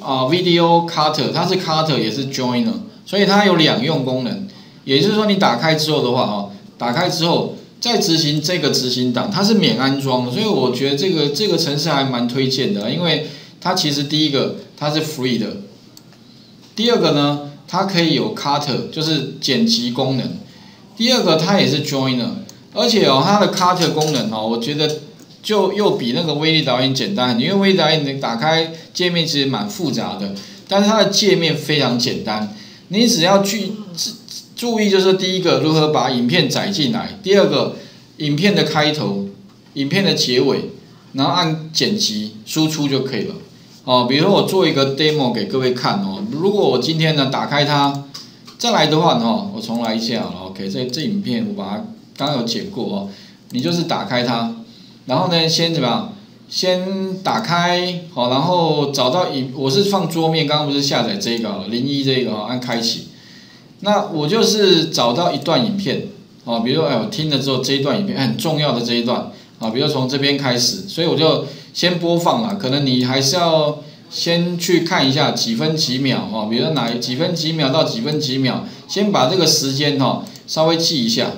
啊 Video Cutter，它是 Cutter 也是 Joiner，所以它有两用功能。也就是说，你打开之后的话，哈，打开之后再执行这个执行档，它是免安装的，所以我觉得这个这个程式还蛮推荐的，因为它其实第一个它是 free 的，第二个呢，它可以有 Cutter，就是剪辑功能，第二个它也是 Joiner，而且哦，它的 Cutter 功能哦，我觉得。就又比那个威力导演简单，因为威力导演你打开界面其实蛮复杂的，但是它的界面非常简单，你只要去注意就是第一个如何把影片载进来，第二个影片的开头、影片的结尾，然后按剪辑输出就可以了。哦，比如说我做一个 demo 给各位看哦，如果我今天呢打开它，再来的话呢，我重来一下好了，OK，这这影片我把它刚刚有剪过哦，你就是打开它。然后呢，先怎么样？先打开好，然后找到影，我是放桌面，刚刚不是下载这个零一这个按开启。那我就是找到一段影片，好，比如说哎，我听了之后这一段影片很重要的这一段，啊，比如说从这边开始，所以我就先播放了。可能你还是要先去看一下几分几秒哈，比如说哪几分几秒到几分几秒，先把这个时间哈稍微记一下。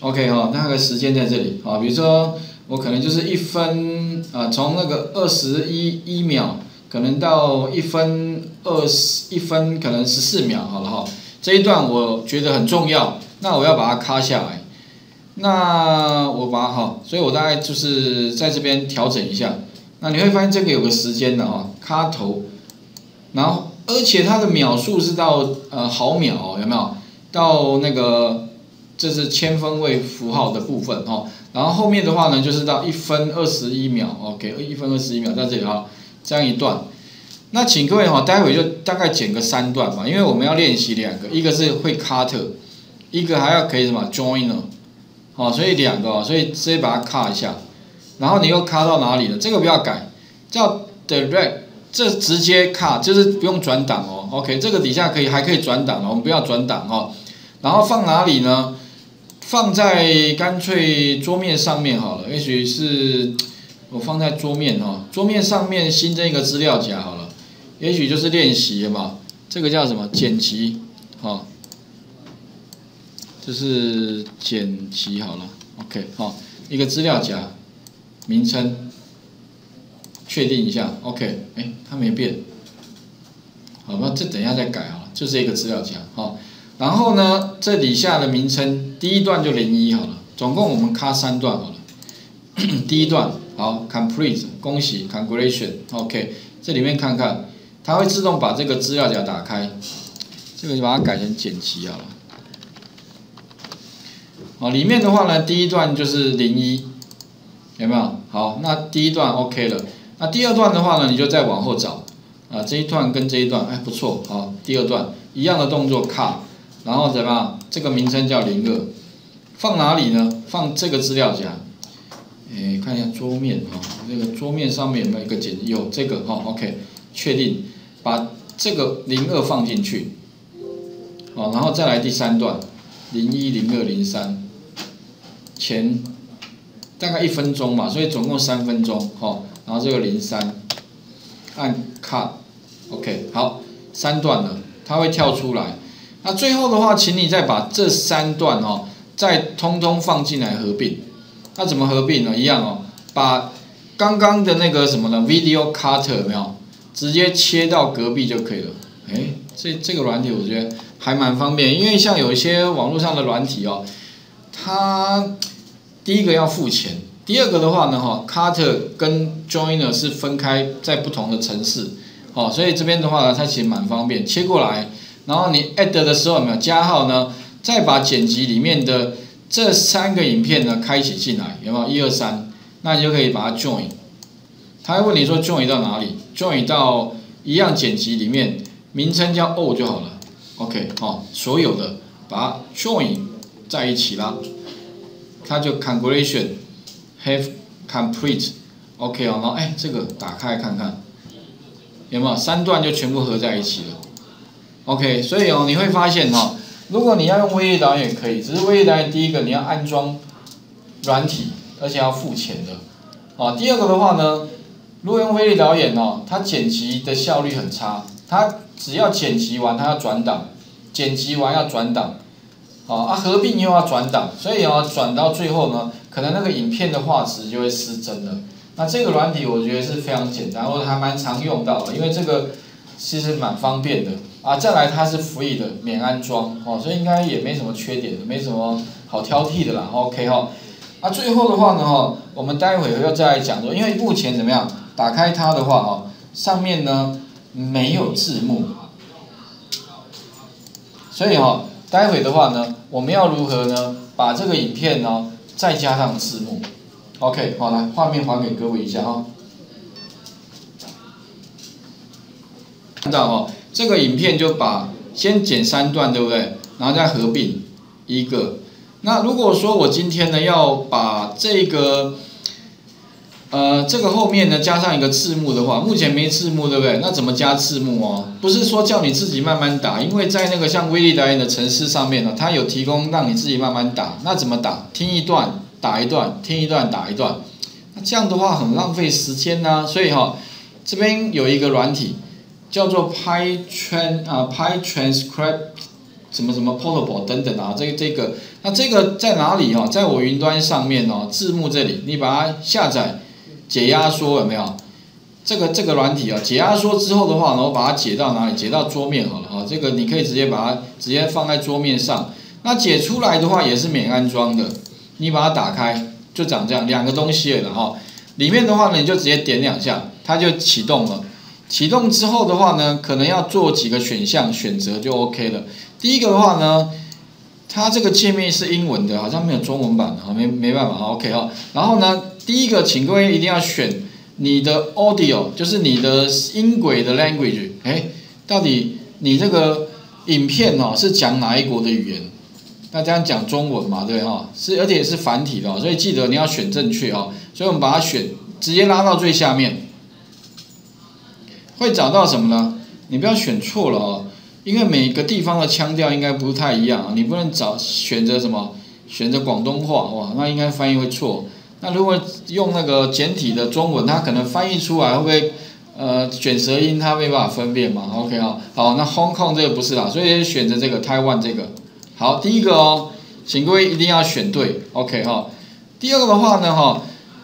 OK 哈，那个时间在这里啊，比如说。我可能就是一分啊，从那个二十一一秒，可能到一分二十一分，可能十四秒，好了哈。这一段我觉得很重要，那我要把它卡下来。那我把它哈，所以我大概就是在这边调整一下。那你会发现这个有个时间的哈，卡头，然后而且它的秒数是到呃毫秒，有没有？到那个这是千分位符号的部分哈。然后后面的话呢，就是到一分二十一秒，OK，一分二十一秒在这里哈，这样一段。那请各位哈，待会就大概剪个三段嘛，因为我们要练习两个，一个是会 cut，一个还要可以什么 joiner，好，所以两个，所以直接把它 cut 一下。然后你又 cut 到哪里了？这个不要改，叫 direct，这直接 cut，就是不用转档哦，OK，这个底下可以还可以转档哦我们不要转档哦。然后放哪里呢？放在干脆桌面上面好了，也许是我放在桌面哈，桌面上面新增一个资料夹好了，也许就是练习嘛，这个叫什么剪辑，哈，这是剪辑好了，OK，好，一个资料夹，名称，确定一下，OK，哎，它没变，好吧，这等一下再改啊，就是一个资料夹，好。然后呢，这底下的名称第一段就零一好了，总共我们卡三段好了。第一段好，complete，恭喜，congratulation，OK，这里面看看，它会自动把这个资料夹打开，这个就把它改成剪辑好了。好，里面的话呢，第一段就是零一，有没有？好，那第一段 OK 了，那第二段的话呢，你就再往后找，啊，这一段跟这一段，哎，不错，好，第二段一样的动作卡。然后怎么样？这个名称叫零二，放哪里呢？放这个资料夹。哎，看一下桌面哈，这个桌面上面有没有一个简？有这个哈，OK，确定，把这个零二放进去。好，然后再来第三段，零一零二零三，前大概一分钟嘛，所以总共三分钟哈。然后这个零三，按 Cut，OK，好，三段了，它会跳出来。那最后的话，请你再把这三段哦，再通通放进来合并。那怎么合并呢？一样哦，把刚刚的那个什么呢，Video Cutter 有没有？直接切到隔壁就可以了。哎，这这个软体我觉得还蛮方便，因为像有一些网络上的软体哦，它第一个要付钱，第二个的话呢，哈，Cutter 跟 Joiner 是分开在不同的城市，哦，所以这边的话呢，它其实蛮方便，切过来。然后你 add 的时候有没有加号呢？再把剪辑里面的这三个影片呢开启进来，有没有？一二三，那你就可以把它 join。他会问你说 join 到哪里？join 到一样剪辑里面，名称叫 all 就好了。OK，好，所有的把它 join 在一起啦，它就 congratulation have complete。OK 哦，然后哎，这个打开看看，有没有？三段就全部合在一起了。OK，所以哦，你会发现哈，如果你要用微力导演也可以，只是微力导演第一个你要安装软体，而且要付钱的，哦，第二个的话呢，如果用微力导演哦，它剪辑的效率很差，它只要剪辑完，它要转档，剪辑完要转档，哦啊合并又要转档，所以哦转到最后呢，可能那个影片的画质就会失真了。那这个软体我觉得是非常简单，或者还蛮常用到的，因为这个其实蛮方便的啊。再来它是 free 的，免安装哦，所以应该也没什么缺点，没什么好挑剔的啦。OK 哈，啊最后的话呢哈，我们待会要再讲说，因为目前怎么样？打开它的话哈，上面呢没有字幕，所以哈，待会的话呢，我们要如何呢？把这个影片呢再加上字幕，OK，好来，画面还给各位一下哈。看到哦，这个影片就把先剪三段，对不对？然后再合并一个。那如果说我今天呢要把这个呃，这个后面呢加上一个字幕的话，目前没字幕，对不对？那怎么加字幕哦？不是说叫你自己慢慢打，因为在那个像威力导演的程式上面呢，它有提供让你自己慢慢打。那怎么打？听一段打一段，听一段打一段。那这样的话很浪费时间呐。所以哈，这边有一个软体叫做 PyTran 啊，PyTranscript 什么什么 Portable 等等啊，这这个，那这个在哪里啊？在我云端上面哦，字幕这里，你把它下载。解压缩有没有？这个这个软体啊，解压缩之后的话呢，我把它解到哪里？解到桌面好了啊。这个你可以直接把它直接放在桌面上。那解出来的话也是免安装的。你把它打开，就长这样，两个东西了哈。里面的话呢，你就直接点两下，它就启动了。启动之后的话呢，可能要做几个选项选择就 OK 了。第一个的话呢，它这个界面是英文的，好像没有中文版的，没没办法，OK 哈。然后呢？第一个，请各位一定要选你的 audio，就是你的音轨的 language。哎，到底你这个影片哦是讲哪一国的语言？那这样讲中文嘛，对哈？是而且是繁体的，所以记得你要选正确哦。所以我们把它选，直接拉到最下面，会找到什么呢？你不要选错了哦，因为每个地方的腔调应该不太一样，你不能找选择什么，选择广东话哇，那应该翻译会错。那如果用那个简体的中文，它可能翻译出来会不会呃卷舌音，它没办法分辨嘛？OK 啊，好，那 Hong Kong 这个不是啦，所以选择这个 Taiwan 这个。好，第一个哦，请各位一定要选对，OK 哈。第二个的话呢，哈，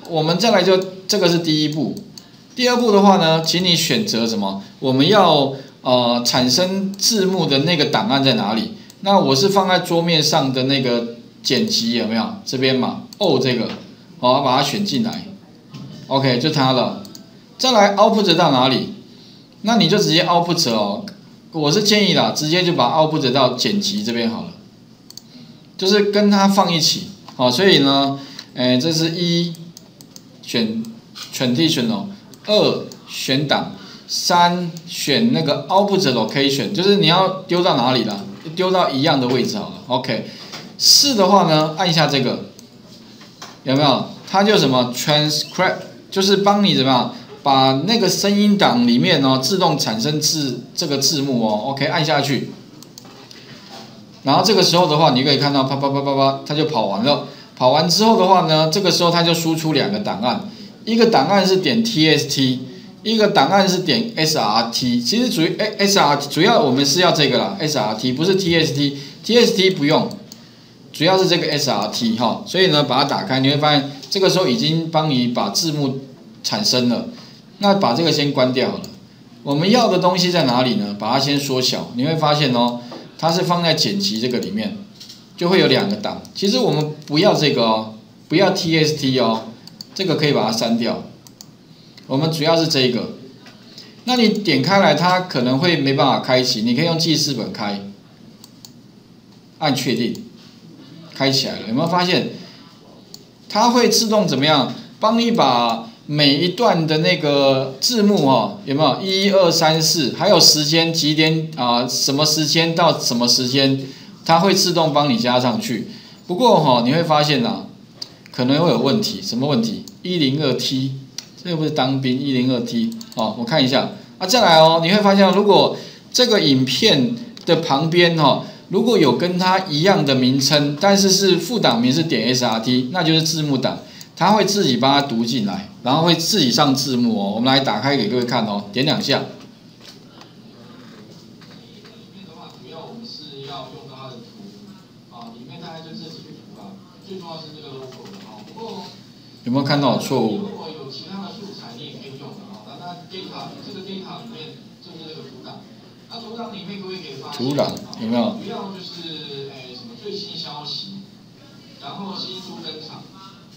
我们再来就这个是第一步。第二步的话呢，请你选择什么？我们要呃产生字幕的那个档案在哪里？那我是放在桌面上的那个剪辑有没有？这边嘛，哦这个。好，把它选进来，OK，就它了。再来 Output 到哪里？那你就直接 Output 哦。我是建议啦，直接就把 Output 到剪辑这边好了，就是跟它放一起。好，所以呢，哎，这是一选 Transition 二选档，三选那个 Output Location，就是你要丢到哪里了？丢到一样的位置好了。OK，四的话呢，按一下这个。有没有？它就什么 transcribe，就是帮你怎么样把那个声音档里面哦自动产生字这个字幕哦，OK，按下去。然后这个时候的话，你可以看到啪啪啪啪啪，它就跑完了。跑完之后的话呢，这个时候它就输出两个档案，一个档案是点 TST，一个档案是点 SRT。其实主诶 SRT 主要我们是要这个啦，SRT 不是 TST，TST 不用。主要是这个 SRT 哈，所以呢，把它打开，你会发现这个时候已经帮你把字幕产生了。那把这个先关掉了。我们要的东西在哪里呢？把它先缩小，你会发现哦，它是放在剪辑这个里面，就会有两个档。其实我们不要这个哦，不要 TST 哦，这个可以把它删掉。我们主要是这个。那你点开来，它可能会没办法开启，你可以用记事本开，按确定。开起来了，有没有发现？它会自动怎么样？帮你把每一段的那个字幕哦，有没有一二三四？还有时间几点啊？什么时间到什么时间？它会自动帮你加上去。不过哈，你会发现呐，可能会有问题。什么问题？一零二 T，这又不是当兵一零二 T 哦。我看一下啊，再来哦，你会发现，如果这个影片的旁边哈。如果有跟它一样的名称，但是是副档名是点 SRT，那就是字幕档。它会自己帮它读进来，然后会自己上字幕哦。我们来打开给各位看哦，点两下。有没有看到错误？如果有其他的素材，你也可以用的啊。那 data 这个 data 里面就是这个图档，那图档里面各位可以发现，图档有没有？主要就是诶什么最新消息，然后新书登场，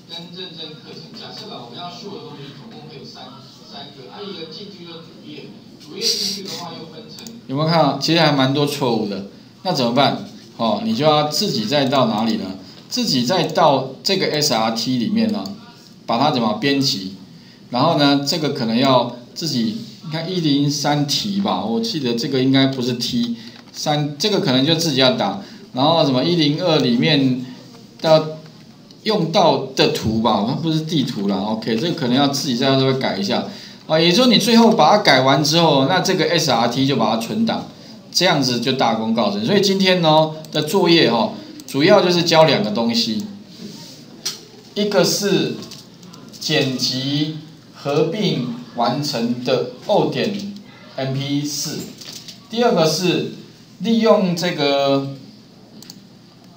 跟认证课程。假设吧，我们要秀的东西总共会有三三个，它一个进去就主页，主页进去的话又分成。有没有看到？其实还蛮多错误的，那怎么办？哦，你就要自己再到哪里呢？自己再到这个 SRT 里面呢？把它怎么编辑，然后呢，这个可能要自己，你看一零三 T 吧，我记得这个应该不是 T 三，这个可能就自己要打，然后什么一零二里面的用到的图吧，它不是地图了，OK，这个可能要自己在这边改一下，啊，也就是说你最后把它改完之后，那这个 SRT 就把它存档，这样子就大功告成。所以今天呢的作业哈，主要就是教两个东西，一个是。剪辑合并完成的二点 MP4，第二个是利用这个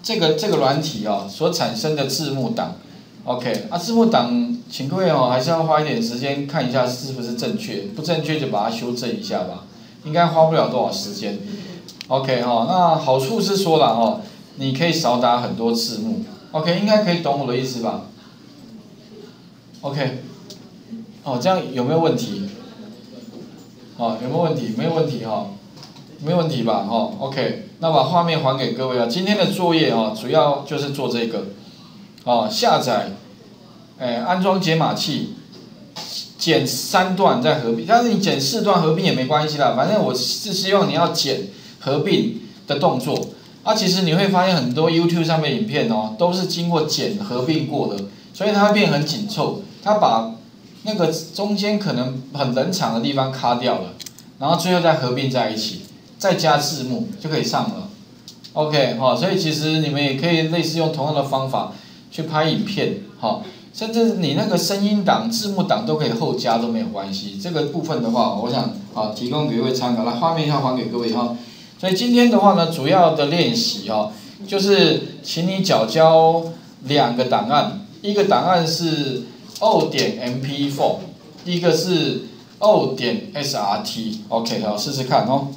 这个这个软体哦所产生的字幕档，OK 啊字幕档，请各位哦还是要花一点时间看一下是不是正确，不正确就把它修正一下吧，应该花不了多少时间，OK 哈，那好处是说了哦，你可以少打很多字幕，OK 应该可以懂我的意思吧？？OK，哦，这样有没有问题？哦，有没有问题？没有问题哈，没有问题吧？哈，OK，那把画面还给各位啊。今天的作业哦，主要就是做这个，哦，下载，哎，安装解码器，剪三段再合并，但是你剪四段合并也没关系啦，反正我是希望你要剪合并的动作。啊，其实你会发现很多 YouTube 上面影片哦，都是经过剪合并过的，所以它会变很紧凑。他把那个中间可能很冷场的地方卡掉了，然后最后再合并在一起，再加字幕就可以上了。OK，好，所以其实你们也可以类似用同样的方法去拍影片，好，甚至你那个声音档、字幕档都可以后加都没有关系。这个部分的话，我想好提供给各位参考。来，画面要还给各位哈。所以今天的话呢，主要的练习哈，就是请你缴交两个档案，一个档案是。O 点 MP4，第一个是 O 点 SRT，OK，好，试试看哦。